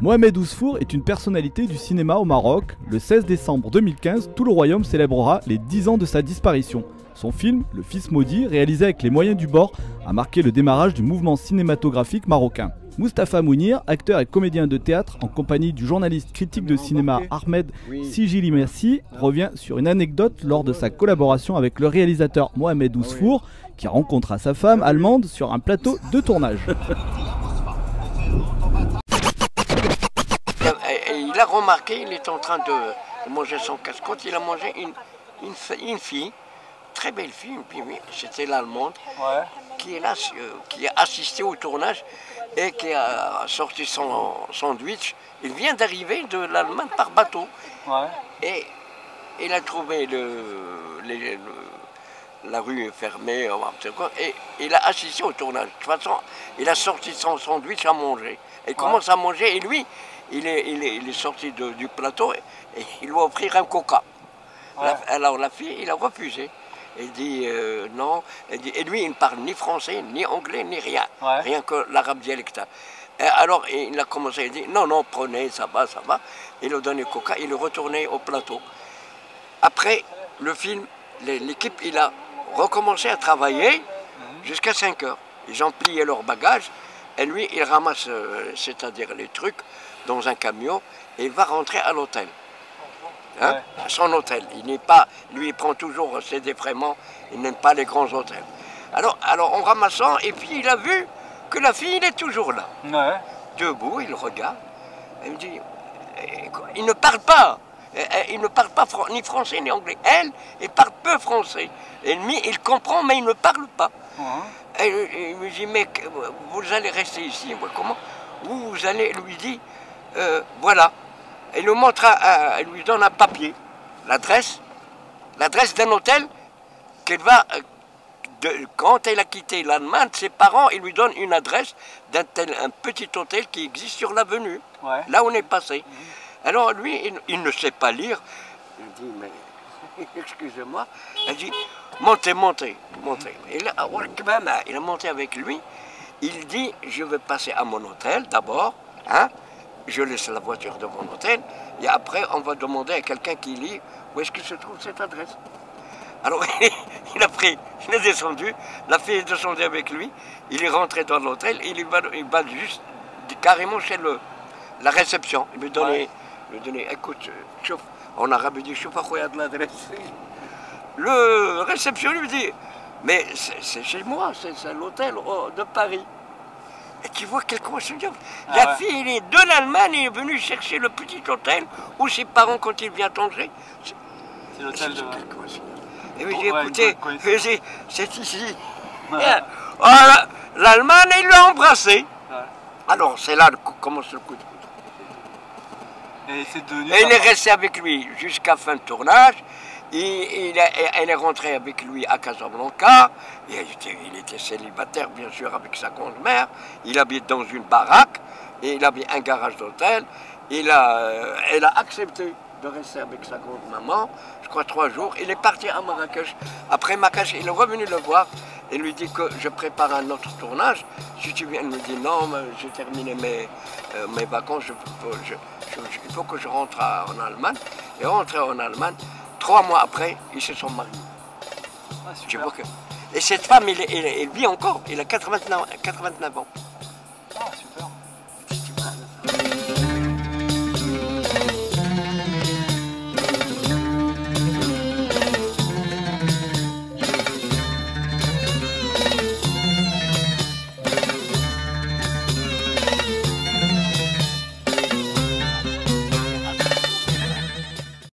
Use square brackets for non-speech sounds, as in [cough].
Mohamed Ousfour est une personnalité du cinéma au Maroc. Le 16 décembre 2015, tout le royaume célébrera les 10 ans de sa disparition. Son film, Le Fils maudit, réalisé avec les moyens du bord, a marqué le démarrage du mouvement cinématographique marocain. Mustapha Mounir, acteur et comédien de théâtre en compagnie du journaliste critique de cinéma Ahmed Sijili Merci, revient sur une anecdote lors de sa collaboration avec le réalisateur Mohamed Ousfour, qui rencontra sa femme allemande sur un plateau de tournage. il a remarqué, il est en train de, manger son casse-côte, il a mangé une, fille, très belle fille, puis c'était l'allemande, qui est là, euh, qui a assisté au tournage et qui a sorti son sandwich. Il vient d'arriver de l'Allemagne par bateau. Et il a trouvé le, la rue fermée, et il a assisté au tournage. De toute façon, il a sorti son sandwich à manger. Il commence à manger, et lui, il est, il est, sorti du plateau et, il lui a offrir un coca. alors la fille, il a refusé. Il dit euh, non. et lui, il ne parle ni français, ni anglais, ni rien. Rien que l'arabe dialectal. alors il a commencé à dire non, non, prenez, ça va, ça va. Il a donné le coca, il est retourné au plateau. Après le film, l'équipe, il a recommencé à travailler jusqu'à 5 heures. Ils ont plié leurs bagages et lui, il ramasse, euh, c'est-à-dire les trucs, dans un camion et il va rentrer à l'hôtel. Hein, à son hôtel. Il n'est pas, lui, il prend toujours ses défraiements, il n'aime pas les grands hôtels. Alors, alors en ramassant, et puis il a vu que la fille, il est toujours là. Debout, il regarde, il me dit, eh, il ne parle pas. Eh, eh, il ne parle pas ni français ni anglais. Elle, elle parle peu français. Et lui, il comprend, mais il ne parle pas. Et, il me dit, mais vous allez rester ici? Comment? Vous allez, lui dit, euh, voilà. Elle nous montre, elle lui donne un papier, l'adresse, l'adresse d'un hôtel qu'elle va, euh, quand elle a quitté l'Allemagne, ses parents, ils lui donnent une adresse d'un un petit hôtel qui existe sur l'avenue, là où on est passé. Mhm. Alors lui, il, ne sait pas lire. Il dit, mais [laughs] excusez-moi. Elle dit, montez, montez, montez. Et là, il a monté avec lui. Il dit, je vais passer à mon hôtel d'abord. Hein, je laisse la voiture devant l'hôtel, et après on va demander à quelqu'un qui lit où est-ce qu'il se trouve cette adresse. Alors [laughs] il a pris, il est descendu, la fille est descendue avec lui, il est rentré dans l'hôtel, il va, il va juste carrément chez le, la réception. Il me donnait, me donnait écoute, chauffe, en arabe il dit chauffe à de l'adresse. [laughs] Le réception lui dit, mais c'est chez moi, c'est l'hôtel oh, de Paris. Et tu vois quelle coïncidence. Ah la fille, elle est de l'Allemagne, elle est venue chercher le petit hôtel où ses parents, quand ils viennent manger. C'est l'hôtel de... Et oui, j'ai écouté, c'est ici. Oh, L'Allemagne, il l'a embrassé. Alors, c'est là que commence le coup de et, et il est resté avec lui jusqu'à fin de tournage. Il, elle est rentrée avec lui à Casablanca. Il était, il célibataire, bien sûr, avec sa grand-mère. Il habite dans une baraque et il avait un garage d'hôtel. Euh, elle a accepté de rester avec sa grande-maman, je crois trois jours. Il est parti à Marrakech. Après Marrakech, il est revenu le voir et lui dit que je prépare un autre tournage. Si tu viens, il me dit non, j'ai terminé mes, euh, mes vacances, il faut que je rentre en Allemagne. Et rentrer en Allemagne, Trois mois après, ils se sont mariés. Ah, Et cette femme, elle, vit encore, elle a 89, 89 ans.